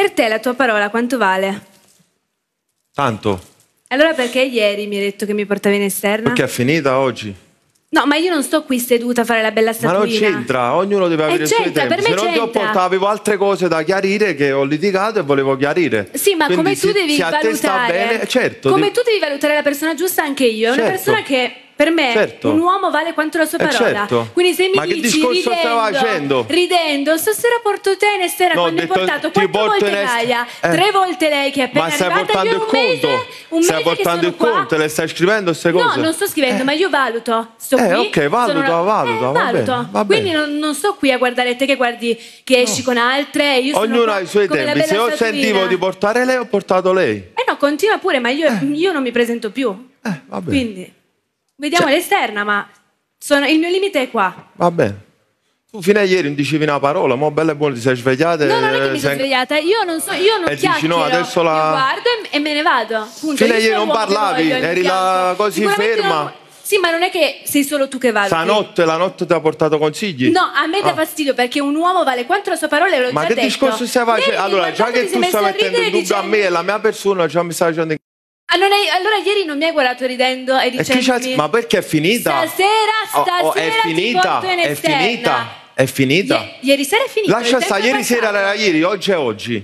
Per te la tua parola quanto vale? Tanto. Allora perché ieri mi hai detto che mi portavi in esterna? Perché è finita oggi? No, ma io non sto qui seduta a fare la bella Ma statuina. non c'entra, ognuno deve avere Eh, i suoi tempi. per me Se non ti ho portato, avevo altre cose da chiarire che ho litigato e volevo chiarire. Sì, ma Quindi come tu devi valutare bene, certo. Come devi- tu devi valutare la persona giusta anche io. È una Certo. persona che per me Certo. un uomo vale quanto la sua Eh, parola. certo. Quindi se mi Ma che dici discorso ridendo, facendo? ridendo, stasera porto te in esterna No, quando hai detto, portato ti quattro volte est- Gaia, Eh. tre volte lei che è appena Ma stai arrivata io un mese, conto? un stai mese che portando il qua. conto, le stai scrivendo queste No, cose? non sto scrivendo, ma io valuto. Sto Eh, qui, ok, valuta, sono- valuta, eh, va bene, valuto. va bene. Quindi non, non sto qui a guardare te che guardi che esci con altre. Io Ognuno ha i suoi tempi. Se io sentivo di portare lei, ho portato lei. Eh no, continua pure, ma io, io non mi presento più. Eh, va bene. Quindi, vediamo Cioè- l'esterna, ma sono- il mio limite è qua. Va bene. Tu fino a ieri non dicevi una parola, ma bella e buona ti sei svegliata No, non è che mi sei- svegliata, io non so, io non E dici, no, adesso la- io guardo e, me ne vado. Punto. Fino a ieri non che parlavi, voglio eri fianco. così ferma. non- Sì, ma non è che sei solo tu che valuti. Stanotte, la notte ti ha portato consigli? No, a me dà Ah. fastidio perché un uomo vale quanto la sua parola e l'ho Ma già che detto. discorso stai facendo? Allora, già che tu stai a mettendo in dubbio a dicendo- me e la mia persona, già mi stai facendo in... Ah, allora ieri non mi hai guardato ridendo e dicendomi Ma perché è finita? Stasera, Oh, stasera oh, è ti finita, è finita, è finita. Ie- ieri sera è finito. Lascia stare, è ieri sera era ieri, oggi è oggi.